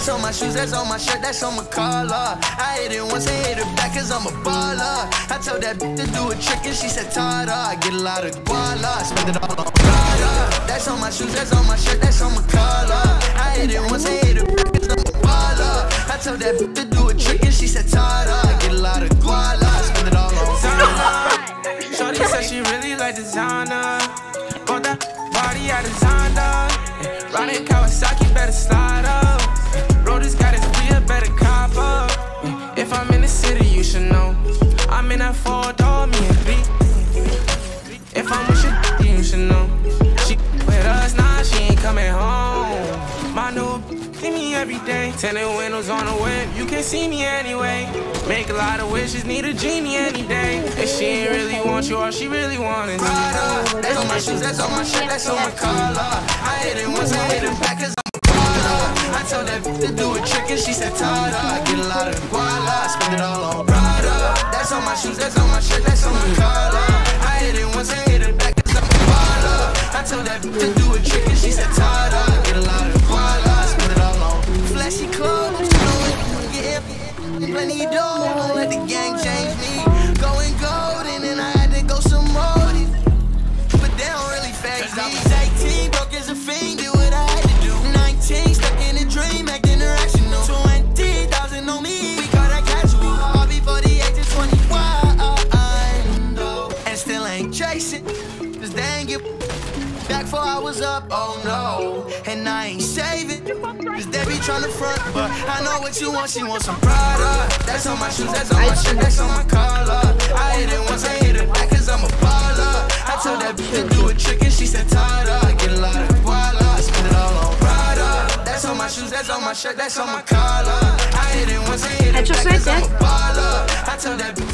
That's on my shoes, that's on my shirt, that's on my collar. I hit it once, I hit it back cause I'm a baller. I told that bitch to do a trick and she said, Tada. I get a lot of guala, spend it all on Prada. That's on my shoes, that's on my shirt, that's on my collar. I hit it once, I hit it back cause I'm a baller. I told that bitch to do a trick and she said, Tada. I get a lot of guala, spend it all on Zana. Shorty said she really like designer. Bought that body out of Zonda. Riding Kawasaki, better slide up. Rollers got his wheel, better cop up. If I'm in the city, you should know. I'm in that four door, me and three. If I'm with your, you should know. She with us now, she ain't coming home. My new see me every day. Tinted windows on the whip, you can see me anyway. Make a lot of wishes, need a genie any day. Want you, she really want is. That's on my shoes, that's on my shirt, that's on my collar. I hit it once, I hit it back cause I'm a baller. I told that bitch to do a trick and she said Tada. I get a lot of guala, spend it all on Prada. That's on my shoes, that's on cause they ain't get back before I was up, oh no. And I ain't saving, cause they be tryna front, but I know what you want, she wants some Prada. That's on my shoes, that's on my shirt, that's on my collar. I hit it once, I hit it back cause I'm a baller. I told that bitch to do a trick and she said Tada. Get a lot of I spend it all on Prada. That's on my shoes, that's on my shirt, that's on my collar. I hit it once, I hit it back cause I'm a baller. I told that bitch